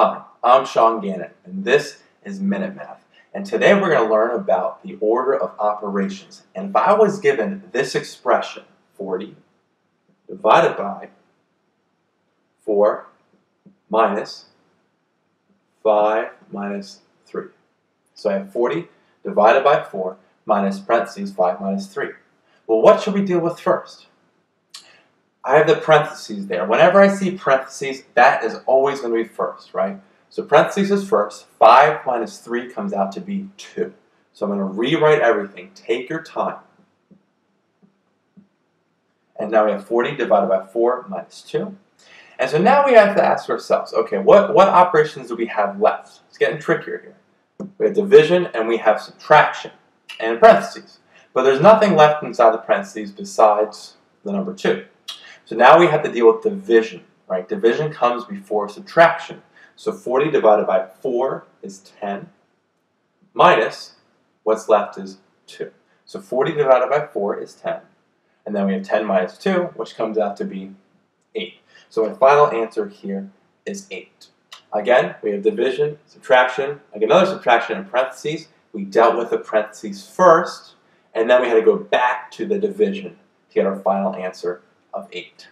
Hi, I'm Sean Gannon, and this is Minute Math. And today we're going to learn about the order of operations. And if I was given this expression, 40 divided by 4 minus 5 minus 3. So I have 40 divided by 4 minus parentheses 5 minus 3. Well, what should we deal with first? I have the parentheses there. Whenever I see parentheses, that is always going to be first, right? So parentheses is first. 5 minus 3 comes out to be 2. So I'm going to rewrite everything. Take your time. And now we have 40 divided by 4 minus 2. And so now we have to ask ourselves, okay, what, what operations do we have left? It's getting trickier here. We have division and we have subtraction and parentheses. But there's nothing left inside the parentheses besides the number 2. So now we have to deal with division, right? Division comes before subtraction. So 40 divided by 4 is 10, minus what's left is 2. So 40 divided by 4 is 10. And then we have 10 minus 2, which comes out to be 8. So my final answer here is 8. Again, we have division, subtraction, like another subtraction in parentheses. We dealt with the parentheses first, and then we had to go back to the division to get our final answer of 8.